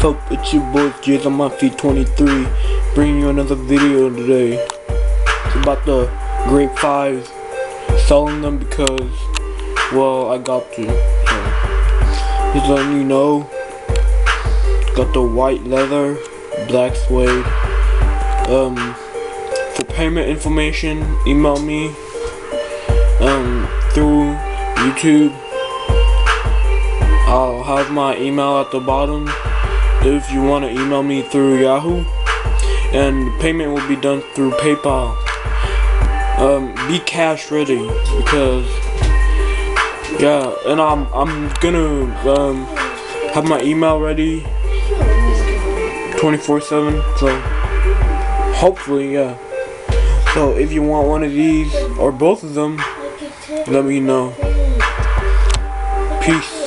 What's up, it's your boy J's on my feet 23 bringing you another video today. It's about the grape 5 selling them because well I got to. So just letting you know got the white leather, black suede. Um for payment information email me um through YouTube. I'll have my email at the bottom if you want to email me through Yahoo. And payment will be done through PayPal. Um, be cash ready because yeah, and I'm I'm gonna um have my email ready 24/7. So hopefully, yeah. So if you want one of these or both of them, let me know. Peace.